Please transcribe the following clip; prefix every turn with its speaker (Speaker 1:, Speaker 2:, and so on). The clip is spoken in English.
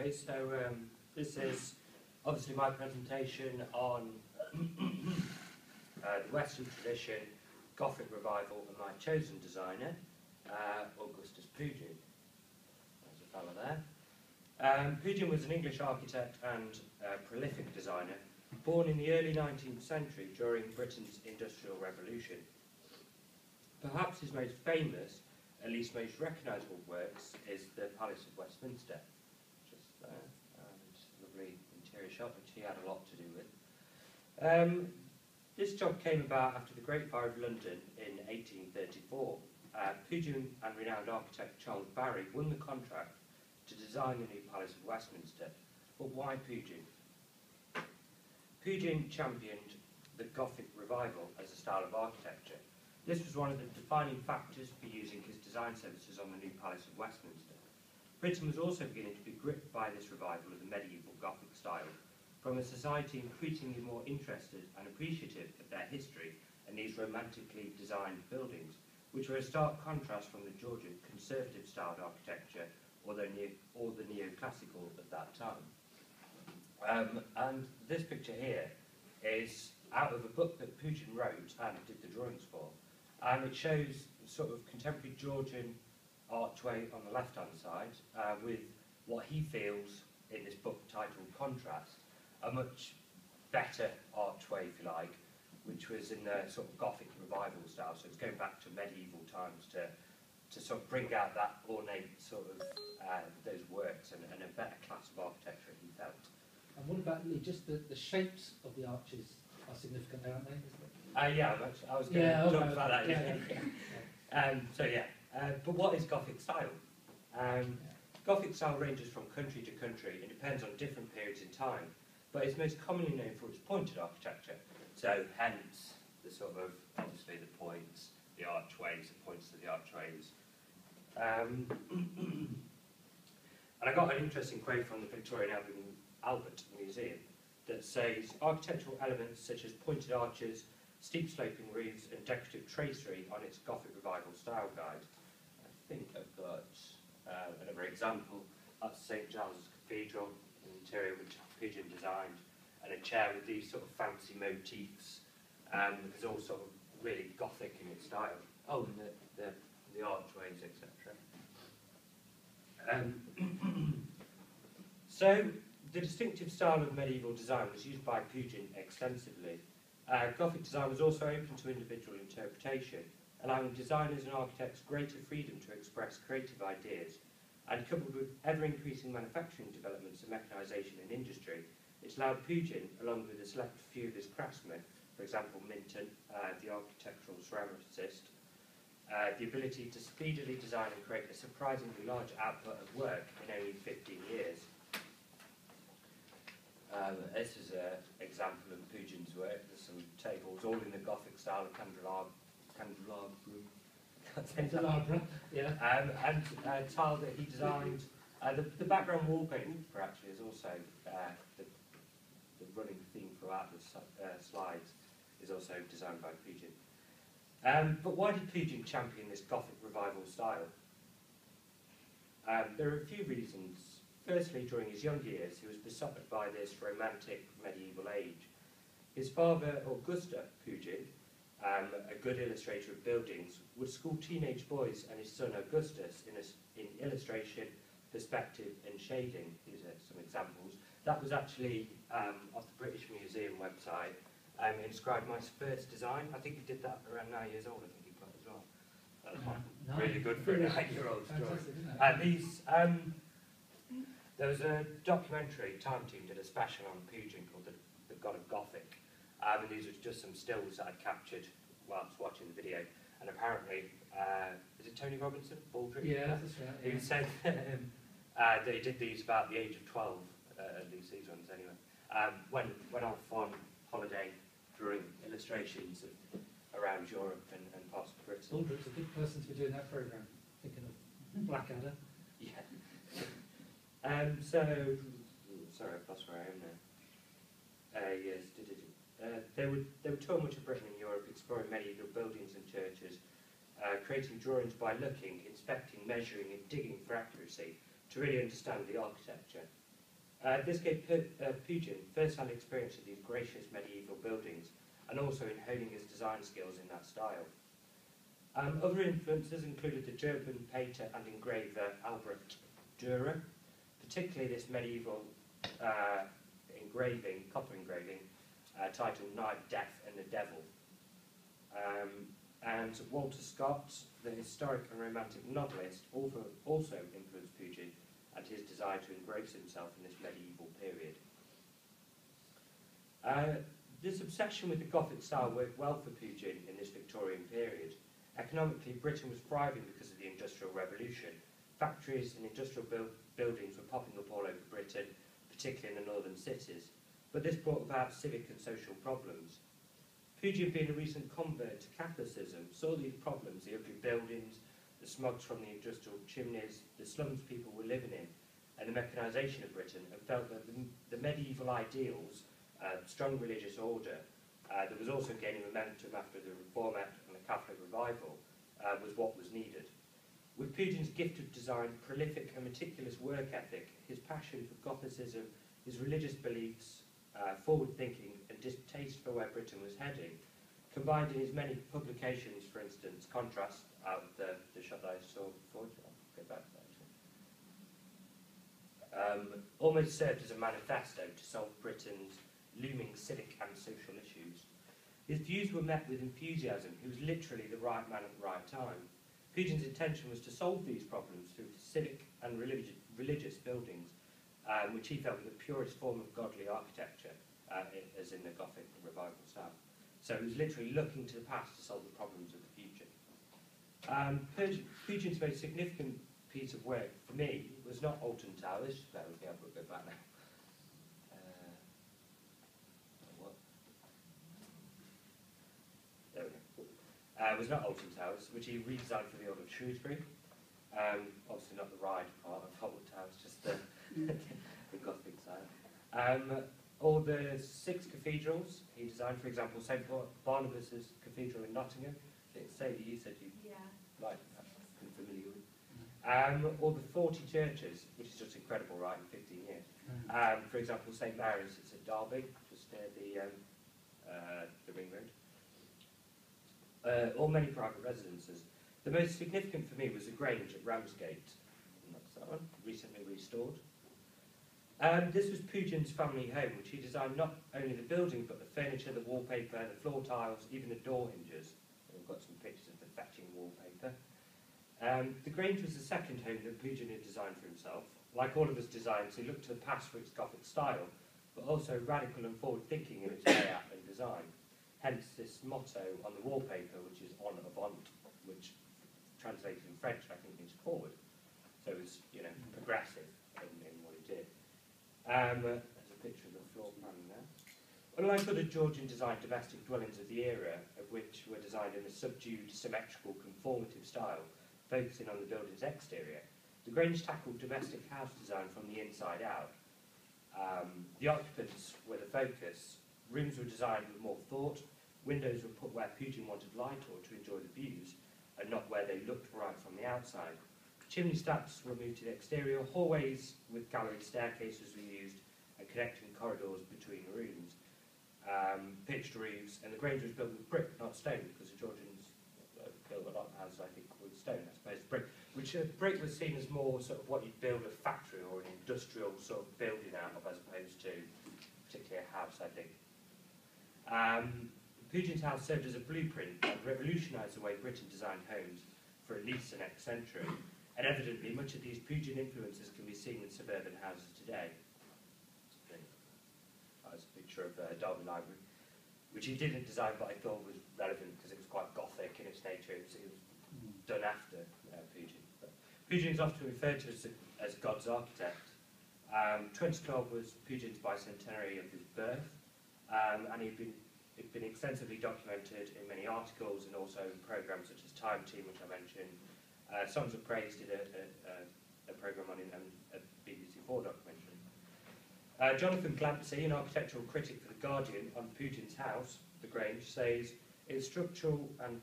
Speaker 1: Okay, so um, this is obviously my presentation on uh, the Western tradition, Gothic revival, and my chosen designer, uh, Augustus Pugin. There's a fellow there. Um, Pugin was an English architect and uh, prolific designer, born in the early 19th century during Britain's Industrial Revolution. Perhaps his most famous, at least most recognisable works, is the Palace of Westminster, there, and lovely interior shop, which he had a lot to do with. Um, this job came about after the Great Fire of London in 1834. Uh, Pugin and renowned architect Charles Barry won the contract to design the new Palace of Westminster. But why Pugin? Pugin championed the Gothic revival as a style of architecture. This was one of the defining factors for using his design services on the new Palace of Westminster. Britain was also beginning to be gripped by this revival of the medieval Gothic style, from a society increasingly more interested and appreciative of their history and these romantically designed buildings, which were a stark contrast from the Georgian conservative styled architecture or the, neo, or the neoclassical at that time. Um, and this picture here is out of a book that Pugin wrote and did the drawings for. And it shows sort of contemporary Georgian archway on the left-hand side uh, with what he feels in this book titled Contrast, a much better archway, if you like, which was in the sort of Gothic revival style. So it's going back to medieval times to to sort of bring out that ornate sort of uh, those works and, and a better class of architecture he felt.
Speaker 2: And what about Lee? Just the, the shapes of the arches are significant aren't they?
Speaker 1: Uh, yeah, I was going
Speaker 2: Yeah,
Speaker 1: to
Speaker 2: okay,
Speaker 1: talk about that.
Speaker 2: yeah,
Speaker 1: Yeah. um, so yeah, uh, but what is Gothic style? Um, Gothic style ranges from country to country. and depends on different periods in time, but it's most commonly known for its pointed architecture. So hence the sort of obviously the points, the archways, the points of the archways. Um, and I got an interesting quote from the Victorian Albert Museum that says architectural elements such as pointed arches, steep sloping roofs and decorative tracery on its Gothic revival style guide. I think I've got uh, another example. That's St Giles Cathedral, an interior which Pugin designed, and a chair with these sort of fancy motifs. Um, it's all sort of really Gothic in its style. Oh, and the, the, the archways, etc. Um, so, the distinctive style of medieval design was used by Pugin extensively. Uh, Gothic design was also open to individual interpretation, allowing designers and architects greater freedom to express creative ideas. And coupled with ever-increasing manufacturing developments and mechanisation in industry, it's allowed Pugin, along with a select few of his craftsmen, for example Minton, uh, the architectural ceramicist, uh, the ability to speedily design and create a surprisingly large output of work in only 15 years. Um, this is an example of Pugin's work. There's some tables, all in the Gothic style of candelabra. Candelabrum.
Speaker 2: Candelabra, yeah.
Speaker 1: Um, and uh, tile that he designed. Uh, the, the background wallpaper actually is also uh, the, the running theme throughout the uh, slides is also designed by Pugin. Um, but why did Pugin champion this Gothic revival style? Um, there are a few reasons Firstly, during his young years, he was besotted by this romantic medieval age. His father, Augusta Pugin, um, a good illustrator of buildings, would school teenage boys and his son Augustus in, a, in illustration, perspective and shading. These are some examples. That was actually um, off the British Museum website. Um, inscribed my first design. I think he did that around nine years old, I think he put as well.
Speaker 2: Uh,
Speaker 1: really good for a nine-year-old story. And these, um, there was a documentary, Time Team did a special on Pugin called The, the God of Gothic. And these were just some stills that I'd captured whilst watching the video. And apparently, uh, is it Tony Robinson? Baldrick?
Speaker 2: Yeah, that's right.
Speaker 1: He
Speaker 2: Yeah.
Speaker 1: said um, uh, that he did these about the age of 12, uh, at least these ones anyway. Um, when went off on holiday drawing illustrations of, around Europe and, and parts of Britain.
Speaker 2: Baldrick's a good person to be doing that programme. Thinking of Blackadder.
Speaker 1: Yeah. um, so, sorry, I've lost where I am now. Uh, yes, did it. Uh, they would they would tour much of Britain and Europe, exploring medieval buildings and churches, uh, creating drawings by looking, inspecting, measuring, and digging for accuracy to really understand the architecture. Uh, this gave Pu- uh, Pugin first-hand experience of these gracious medieval buildings and also in honing his design skills in that style. Um, other influences included the German painter and engraver Albrecht Dürer, particularly this medieval uh, engraving, copper engraving, uh, titled Knight, Death and the Devil. Um, and Walter Scott, the historic and romantic novelist, also, also influenced Pugin and his desire to engross himself in this medieval period. Uh, this obsession with the Gothic style worked well for Pugin in this Victorian period. Economically, Britain was thriving because of the Industrial Revolution. Factories and industrial build buildings were popping up all over Britain, particularly in the northern cities. But this brought about civic and social problems. Pugin, being a recent convert to Catholicism, saw these problems, the ugly buildings, the smogs from the industrial chimneys, the slums people were living in, and the mechanisation of Britain, and felt that the, the medieval ideals, uh, strong religious order, uh, that was also gaining momentum after the Reform Act and the Catholic revival, uh, was what was needed. With Pugin's gift of design, prolific and meticulous work ethic, his passion for Gothicism, his religious beliefs, uh, forward thinking, and distaste for where Britain was heading, combined in his many publications, for instance, Contrast, uh, the, the shot that I saw before, I'll get back to that um, almost served as a manifesto to solve Britain's looming civic and social issues. His views were met with enthusiasm. He was literally the right man at the right time. Pugin's intention was to solve these problems through civic and religi religious buildings, um, which he felt were the purest form of godly architecture, uh, as in the Gothic revival style. So he was literally looking to the past to solve the problems of the future. Um, Pug- Pugin's most significant piece of work for me was not Alton Towers. Just bear with me, I'll go back now. Uh. Uh, was not Alton Towers, which he redesigned for the Earl of Shrewsbury. Um, obviously not the ride part of Alton Towers, just the, the Gothic side. Um, all the six cathedrals he designed, for example, St Bar- Barnabas's Cathedral in Nottingham. I think Sadie, you said you
Speaker 3: Yeah.
Speaker 1: liked that, I'm familiar with. Um, or the 40 churches, which is just incredible, right, in 15 years. Um, for example, St Mary's, it's at Derby, just near the, um, uh, the ring road. Uh, or many private residences. The most significant for me was the Grange at Ramsgate, and that's that one, recently restored. Um, this was Pugin's family home, which he designed not only the building, but the furniture, the wallpaper, the floor tiles, even the door hinges. We've got some pictures of the fetching wallpaper. Um, the Grange was the second home that Pugin had designed for himself. Like all of his designs, he looked to the past for its Gothic style, but also radical and forward-thinking in its layout and design. Hence this motto on the wallpaper, which is en avant, which translated in French, I think, means forward. So it was, you know, progressive in, in what he did. Um, there's a picture of the floor plan there. Unlike other Georgian designed domestic dwellings of the era, of which were designed in a subdued, symmetrical, conformative style, focusing on the building's exterior, the Grange tackled domestic house design from the inside out. Um, the occupants were the focus. Rooms were designed with more thought. Windows were put where Pugin wanted light or to enjoy the views, and not where they looked right from the outside. Chimney stacks were moved to the exterior. Hallways with gallery staircases were used, and connecting corridors between rooms. Um, pitched roofs, and the Grange was built with brick, not stone, because the Georgians built a lot as I think, with stone, I suppose, brick. Which uh, brick was seen as more sort of what you'd build a factory or an industrial sort of building out of, as opposed to particularly a house, I think. Um, Pugin's house served as a blueprint and revolutionised the way Britain designed homes for at least the next century. And evidently, much of these Pugin influences can be seen in suburban houses today. That's a picture of uh, Derby Library, which he didn't design, but I thought was relevant because it was quite gothic in its nature. It was, it was done after uh, Pugin. Pugin is often referred to as, as God's architect. Um, 2012 was Pugin's bicentenary of his birth, um, and he'd been, he'd been extensively documented in many articles and also in programmes such as Time Team, which I mentioned. Uh, Songs of Praise did a, a, a, programme on him and a BBC4 documentary. Uh, Jonathan Glancey, an architectural critic for The Guardian on Pugin's house, The Grange, says its structural and